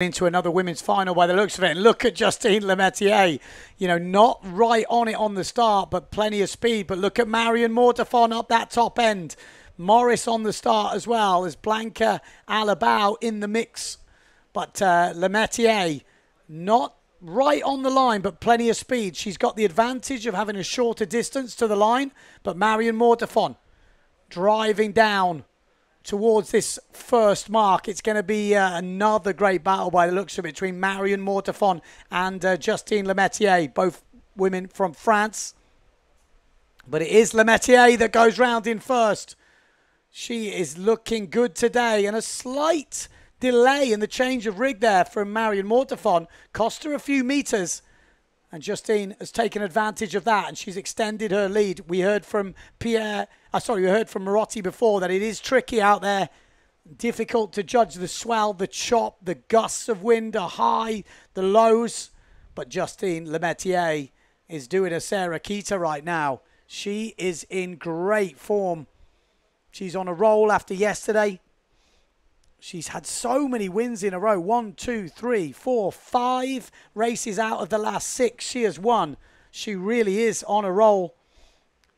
into another women's final by the looks of it. And look at Justine Lemeteyer. You know, not right on it on the start, but plenty of speed. But look at Marion Mortefon up that top end. Morris on the start as well as Blanca Alabau in the mix. But uh, Lemeteyer not right on the line, but plenty of speed. She's got the advantage of having a shorter distance to the line. But Marion Mortefon driving down towards this first mark. It's going to be uh, another great battle by the looks of it between Marion Mortefon and uh, Justine Lemeteyer, both women from France. But it is Lemeteyer that goes round in first. She is looking good today, and a slight delay in the change of rig there from Marion Mortefon cost her a few metres. And Justine has taken advantage of that, and she's extended her lead. We heard from Pierre, uh, sorry, we heard from Marotti before that it is tricky out there. Difficult to judge the swell, the chop, the gusts of wind are high, the lows. But Justine Lemeteyer is doing a Sarah-Quita right now. She is in great form. She's on a roll after yesterday. She's had so many wins in a row. One, two, three, four, five races out of the last six. She has won. She really is on a roll.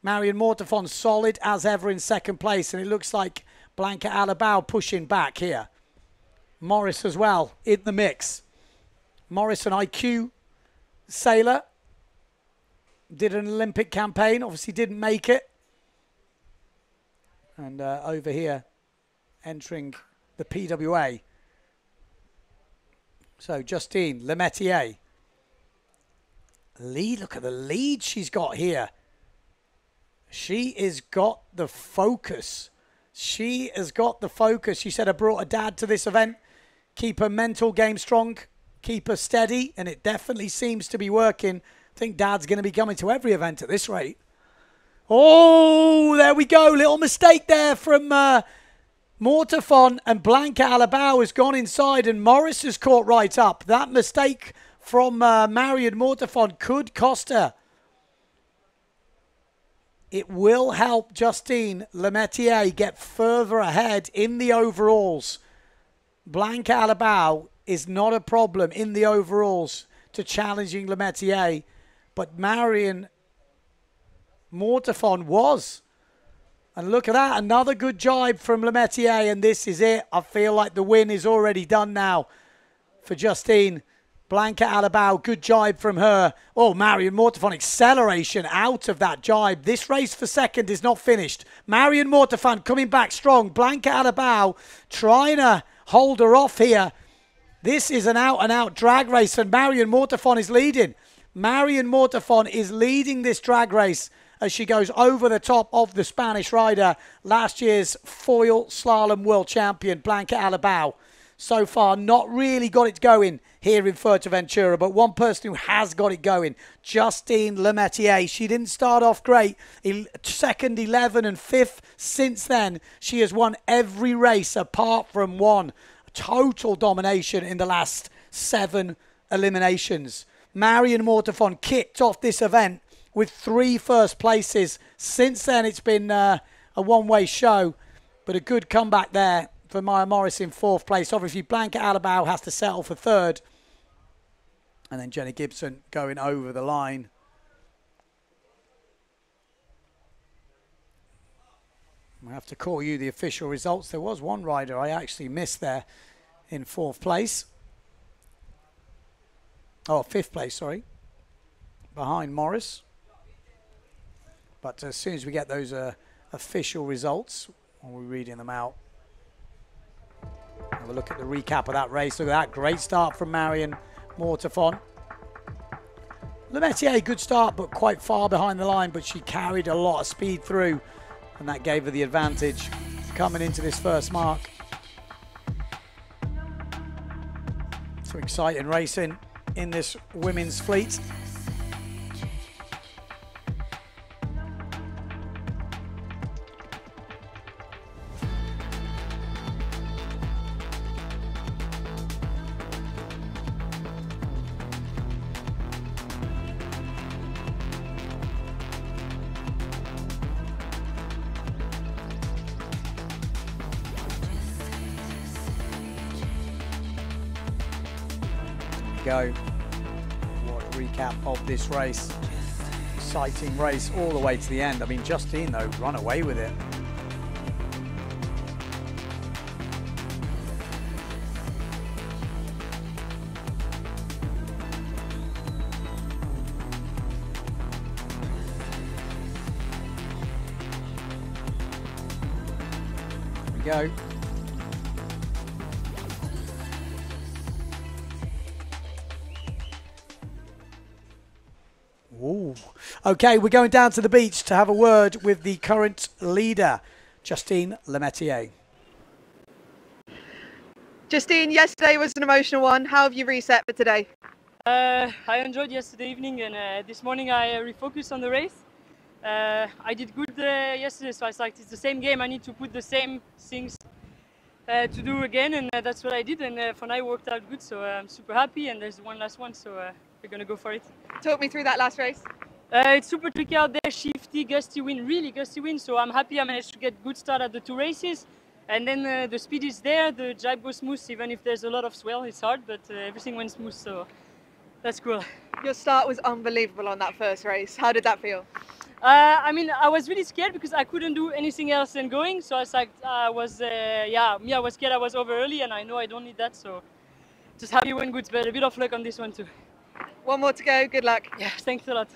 Marion Mortefon solid as ever in second place. And it looks like Blanca Alabau pushing back here. Morris as well in the mix. Morris, an IQ sailor, did an Olympic campaign. Obviously didn't make it. And uh, over here, entering the PWA. So Justine Lemeteyer. Lead, look at the lead she's got here. She has got the focus. She has got the focus. She said I brought a dad to this event. Keep her mental game strong. Keep her steady. And it definitely seems to be working. I think dad's going to be coming to every event at this rate. Oh, there we go. Little mistake there from uh, Mortefon and Blanca Alabau has gone inside and Morris has caught right up. That mistake from uh, Marion Mortefon could cost her. It will help Justine Lemeteyer get further ahead in the overalls. Blanca Alabau is not a problem in the overalls to challenging Lemeteyer, but Marion Mortefon was. And look at that, another good jibe from Lemeteyer, and this is it. I feel like the win is already done now for Justine. Blanca Alabau, good jibe from her. Oh, Marion Mortefon, acceleration out of that jibe. This race for second is not finished. Marion Mortefon coming back strong. Blanca Alabau trying to hold her off here. This is an out-and-out drag race, and Marion Mortefon is leading. Marion Mortefon is leading this drag race as she goes over the top of the Spanish rider, last year's foil slalom world champion, Blanca Alabau. So far, not really got it going here in Fuerteventura, but one person who has got it going, Justine Lemeteyer. She didn't start off great, second, 11, and fifth. Since then, she has won every race apart from one. Total domination in the last seven eliminations. Marion Mortefon kicked off this event with three first places. Since then, it's been uh, a one way show, but a good comeback there for Maya Morris in fourth place. Obviously, Blanca Alabau has to settle for third. And then Jenny Gibson going over the line. I have to call you the official results. There was one rider I actually missed there in fourth place. Oh, fifth place, sorry. Behind Morris. But as soon as we get those uh, official results, we're reading them out. Have a look at the recap of that race. Look at that great start from Marion Mortefon. Lemeteyer, good start, but quite far behind the line, but she carried a lot of speed through, and that gave her the advantage coming into this first mark. Some exciting racing in this women's fleet. Go. What recap of this race. Exciting race all the way to the end. I mean, Justine, though, run away with it. we go. Ooh. Okay, we're going down to the beach to have a word with the current leader, Justine Lemeteyer. Justine, yesterday was an emotional one. How have you reset for today? Uh, I enjoyed yesterday evening and uh, this morning I uh, refocused on the race. Uh, I did good uh, yesterday, so I was like, it's the same game. I need to put the same things uh, to do again, and that's what I did. And for now, it worked out good, so I'm super happy. And there's one last one, so we're gonna go for it. Talk me through that last race. it's super tricky out there, shifty, gusty wind, really gusty wind. So I'm happy I managed to get good start at the two races. And then uh, the speed is there, the jibe goes smooth, even if there's a lot of swell, it's hard, but uh, everything went smooth, so that's cool. Your start was unbelievable on that first race. How did that feel? Uh, I mean, I was really scared because I couldn't do anything else than going. So I was like, I was, uh, yeah, me, I was scared I was over early, and I know I don't need that. So just happy went good, but a bit of luck on this one too. One more to go. Good luck. Yeah, thanks a lot.